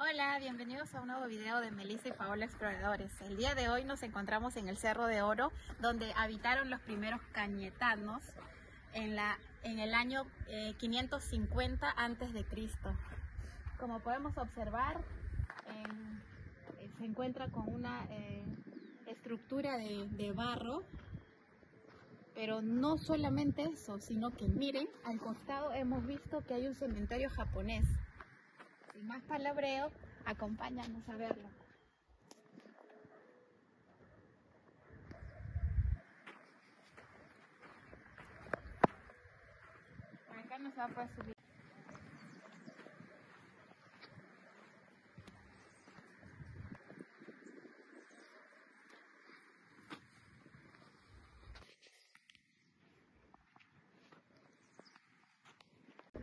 Hola, bienvenidos a un nuevo video de Melissa y Paola Exploradores. El día de hoy nos encontramos en el Cerro de Oro, donde habitaron los primeros cañetanos en, la, en el año 550 antes de Cristo. Como podemos observar, eh, se encuentra con una eh, estructura de, de barro pero no solamente eso, sino que miren, al costado hemos visto que hay un cementerio japonés. Sin más palabreo, acompáñanos a verlo. acá no se va a poder subir.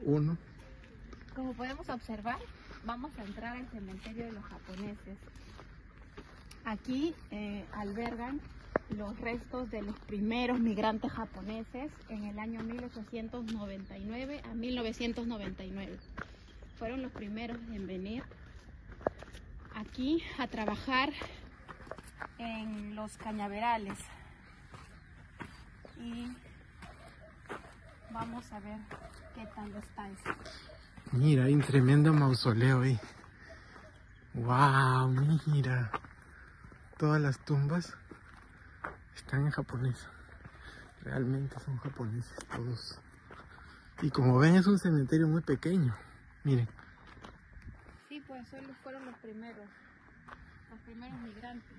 Uno. Como podemos observar, vamos a entrar al cementerio de los japoneses. Aquí eh, albergan los restos de los primeros migrantes japoneses en el año 1899 a 1999. Fueron los primeros en venir aquí a trabajar en los cañaverales. Y vamos a ver qué tal está esto. Mira, hay un tremendo mausoleo ahí. ¡Wow! Mira. Todas las tumbas están en japonés. Realmente son japoneses todos. Y como ven es un cementerio muy pequeño. Miren. Sí, pues solo fueron los primeros. Los primeros migrantes.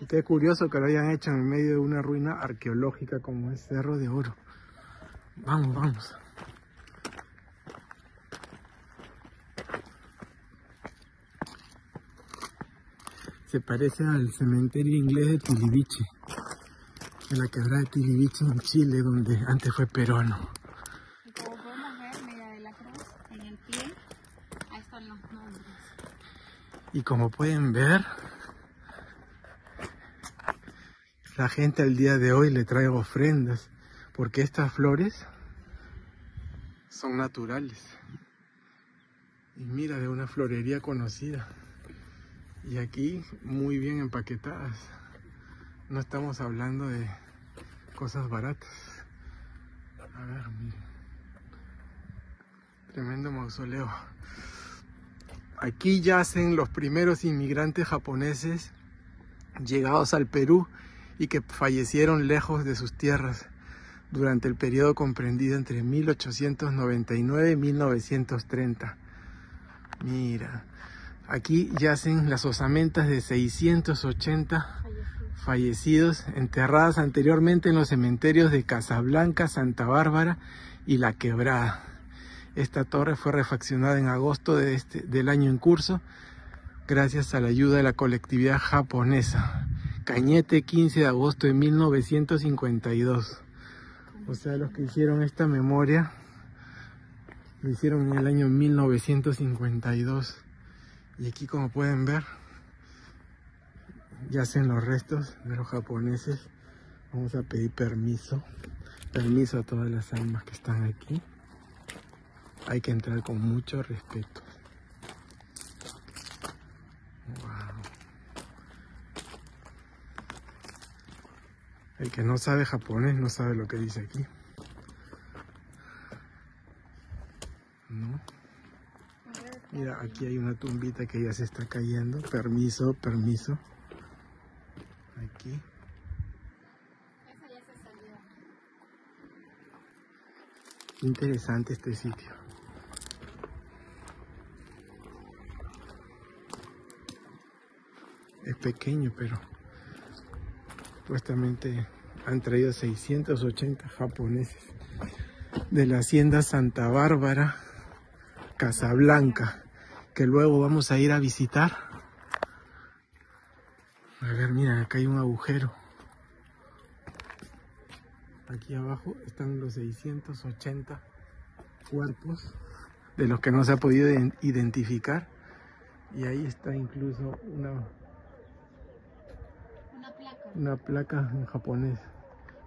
Y qué curioso que lo hayan hecho en medio de una ruina arqueológica como es Cerro de Oro. Vamos, vamos. Se parece al cementerio inglés de Tilibiche, en la quebrada de Tilibiche en Chile, donde antes fue peruano. Y como podemos ver, media de la cruz, en el pie, ahí están los nombres. Y como pueden ver, la gente al día de hoy le trae ofrendas, porque estas flores son naturales. Y mira, de una florería conocida. Y aquí muy bien empaquetadas. No estamos hablando de cosas baratas. A ver, miren. Tremendo mausoleo. Aquí yacen los primeros inmigrantes japoneses llegados al Perú y que fallecieron lejos de sus tierras durante el periodo comprendido entre 1899 y 1930. Mira, Aquí yacen las osamentas de 680 fallecidos enterradas anteriormente en los cementerios de Casablanca, Santa Bárbara y La Quebrada. Esta torre fue refaccionada en agosto de este, del año en curso gracias a la ayuda de la colectividad japonesa. Cañete 15 de agosto de 1952. O sea, los que hicieron esta memoria lo hicieron en el año 1952. Y aquí como pueden ver, yacen los restos de los japoneses. Vamos a pedir permiso, permiso a todas las almas que están aquí. Hay que entrar con mucho respeto. El que no sabe japonés no sabe lo que dice aquí. Aquí hay una tumbita que ya se está cayendo. Permiso, permiso. Aquí. Interesante este sitio. Es pequeño, pero supuestamente han traído 680 japoneses de la hacienda Santa Bárbara, Casablanca que luego vamos a ir a visitar. A ver, mira, acá hay un agujero. Aquí abajo están los 680 cuerpos de los que no se ha podido identificar. Y ahí está incluso una, una placa. Una placa en japonés.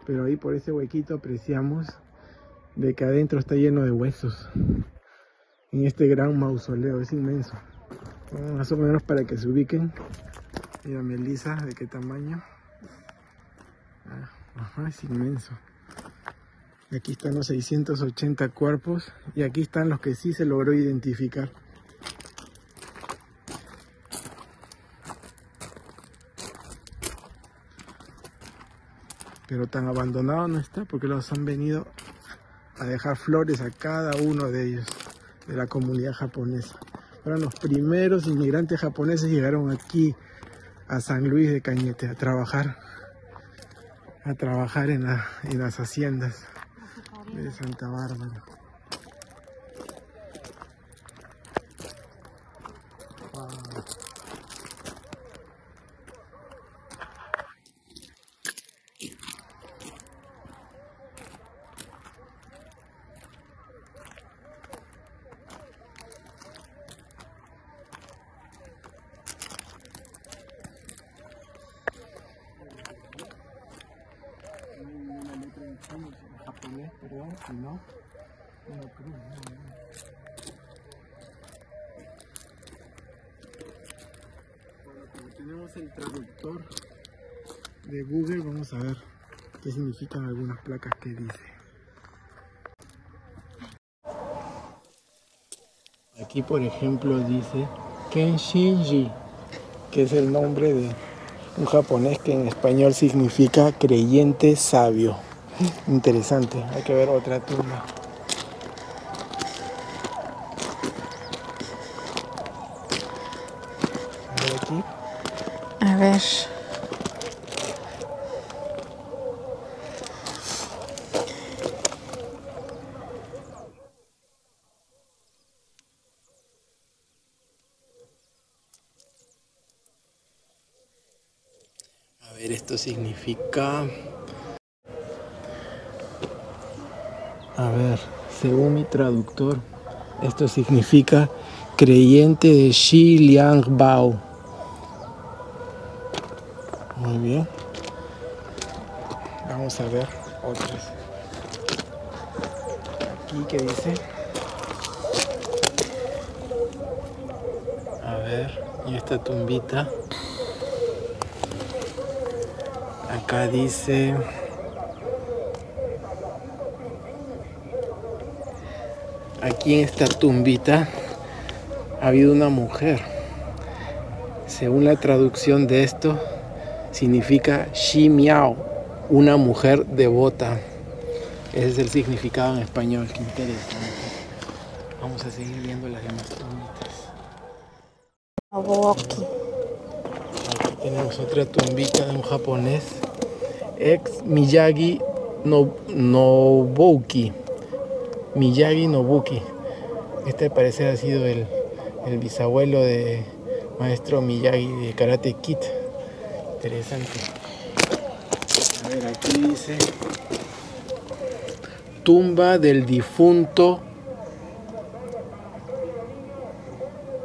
Pero ahí por ese huequito apreciamos de que adentro está lleno de huesos en este gran mausoleo, es inmenso. Más o menos para que se ubiquen. Mira Melissa, de qué tamaño. Ah, es inmenso. Aquí están los 680 cuerpos y aquí están los que sí se logró identificar. Pero tan abandonado no está porque los han venido a dejar flores a cada uno de ellos, de la comunidad japonesa. Fueron los primeros inmigrantes japoneses llegaron aquí a San Luis de Cañete a trabajar, a trabajar en, en las haciendas de Santa Bárbara. Bueno, como tenemos el traductor de Google, vamos a ver qué significan algunas placas que dice. Aquí, por ejemplo, dice Kenshinji, que es el nombre de un japonés que en español significa creyente sabio. Interesante, hay que ver otra tumba. Aquí. A ver. A ver, esto significa... A ver, según mi traductor, esto significa creyente de Xi Liang Bao. Muy bien. Vamos a ver otras. Aquí que dice. A ver, y esta tumbita. Acá dice. Aquí en esta tumbita ha habido una mujer. Según la traducción de esto, significa Shi Miao, una mujer devota. Ese es el significado en español, qué interesante. Vamos a seguir viendo las demás tumbitas. Aquí tenemos otra tumbita de un japonés, ex Miyagi no, Nobuki. Miyagi Nobuki. Este parece ha sido el, el bisabuelo de maestro Miyagi de Karate Kid. Interesante. A ver, aquí dice tumba del difunto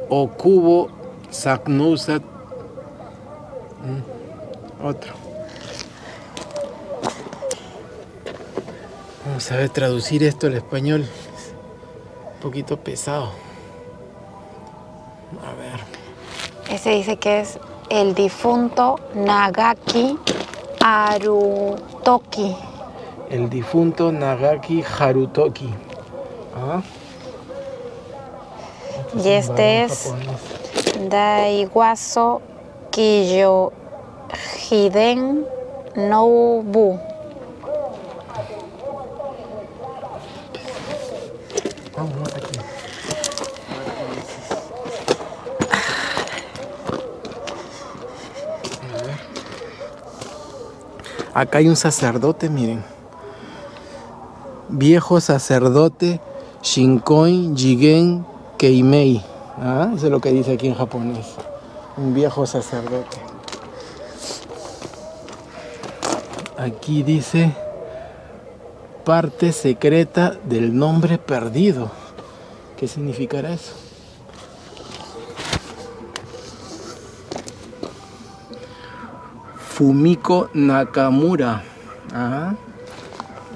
Okubo Saknusat. Mm, Otro. Vamos a ver traducir esto al español. Es un poquito pesado. A ver. Ese dice que es el difunto Nagaki Arutoki. El difunto Nagaki Harutoki. Ah. Y este es japonés. Daiwaso Kiyohiden Nobu. Vamos más aquí. Acá hay un sacerdote, miren. Viejo sacerdote Shinkoin Jigen Keimei. Ah, Eso es lo que dice aquí en japonés. Un viejo sacerdote. Aquí dice parte secreta del nombre perdido. ¿Qué significará eso? Fumiko Nakamura. Ajá.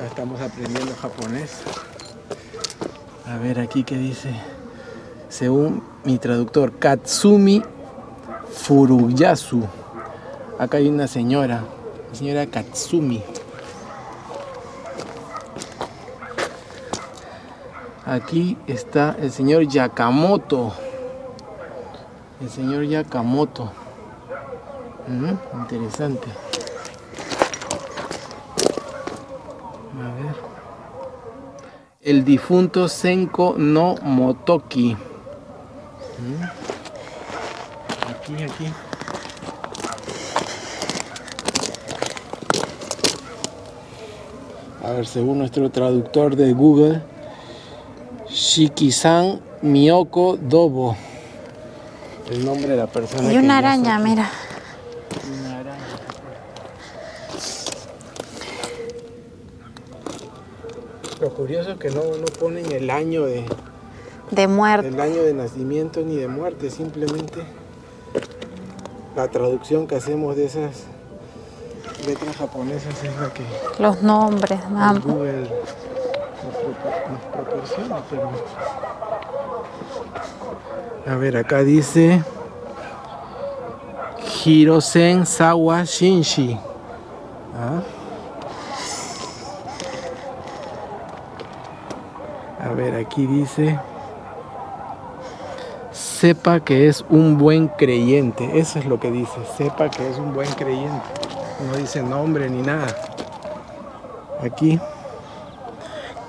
Estamos aprendiendo japonés. A ver aquí qué dice. según mi traductor, Katsumi Furuyasu. Acá hay una señora, la señora Katsumi. Aquí está el señor Yakamoto. El señor Yakamoto. Mm, interesante. A ver. El difunto Senko no Motoki. Mm. Aquí, aquí. A ver, según nuestro traductor de Google, Shikisan Miyoko Dobo. El nombre de la persona. Y una araña, mira. Una araña. Lo curioso que no, no ponen el año de De muerte. el año de nacimiento ni de muerte, simplemente la traducción que hacemos de esas letras japonesas es la que Los nombres. vamos. Google nos, nos proporciona, pero a ver, acá dice Hirosen Sawa Shinshi. ¿Ah? A ver, aquí dice sepa que es un buen creyente. Eso es lo que dice, sepa que es un buen creyente. No dice nombre ni nada. Aquí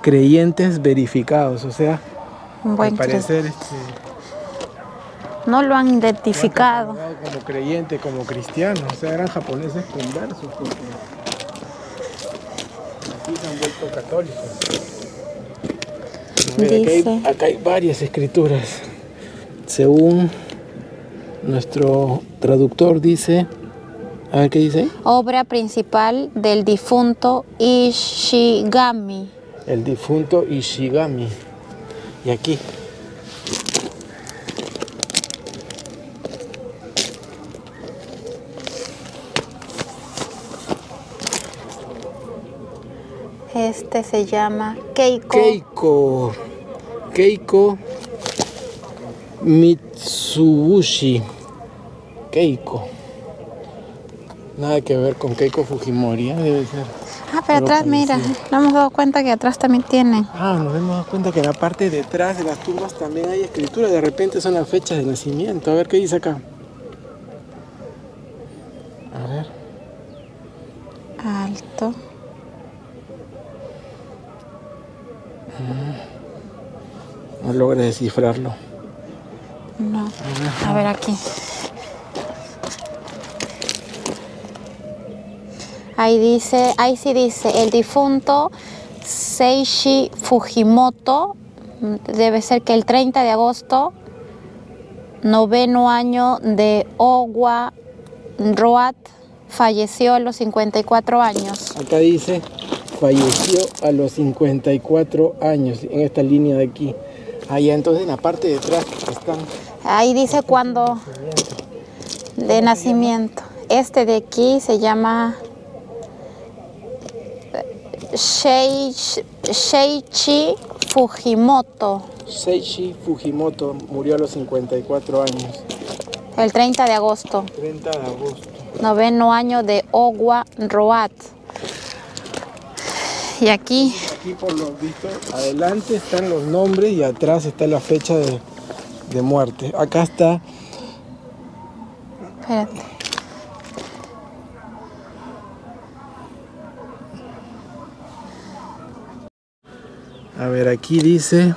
creyentes verificados, o sea, Un buen al parecer este, No lo han identificado. como creyente, como cristiano, o sea, eran japoneses conversos porque aquí se han vuelto católicos. Acá, hay, acá hay varias escrituras. Según nuestro traductor dice, a ver qué dice, ahí? Obra principal del difunto Ishigami. el difunto Ishigami. Y aquí, Este se llama Keiko. Keiko. Keiko Mitsubushi. Keiko. Nada que ver con Keiko Fujimori, ¿eh? debe ser. Ah, pero Pero atrás, mira, nos hemos dado cuenta que atrás también tienen. Ah, nos hemos dado cuenta que en la parte de atrás de las tumbas también hay escritura. De repente son las fechas de nacimiento. A ver qué dice acá. A ver. Alto. No logra descifrarlo. No. A ver aquí. Ahí dice, ahí sí dice, el difunto Seishi Fujimoto, debe ser que el 30 de agosto, noveno año de Owa Roat, falleció a los 54 años. Acá dice, falleció a los 54 años en esta línea de aquí. Allá entonces en la parte de atrás están Ahí dice cuándo de nacimiento. Este de aquí se llama Shei- Sheichi Fujimoto, Seishi Fujimoto murió a los 54 años, el 30 de agosto, 30 de agosto. noveno año de Ogwa Roat. Y aquí, Aquí por lo visto, adelante están los nombres y atrás está la fecha de, de muerte. Acá está, espérate. a ver, aquí dice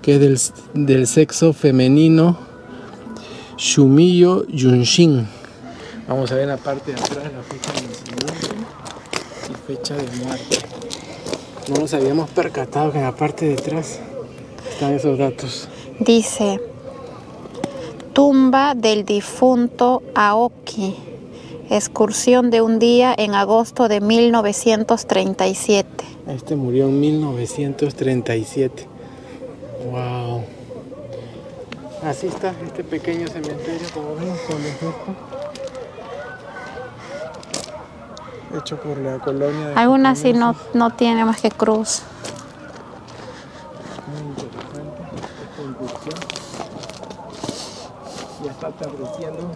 que es del, del sexo femenino Shumiyo Yunshin. Vamos a ver en la parte de atrás la fecha de nacimiento y fecha de muerte. No nos habíamos percatado que en la parte de atrás están esos datos. Dice, tumba del difunto Aoki, excursión de un día en agosto de 1937. Este murió en 1937. Wow. Así está este pequeño cementerio, como ven, con el Hecho por la colonia de Algunas sí no, no tiene más que cruz. Muy interesante esta inducción. Ya está atardeciendo,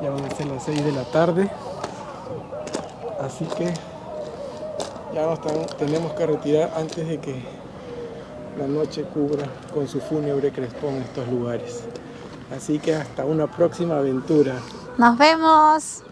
ya van a ser las 6 de la tarde. Así que ya nos tenemos que retirar antes de que la noche cubra con su fúnebre crespón estos lugares. Así que hasta una próxima aventura. Nos vemos.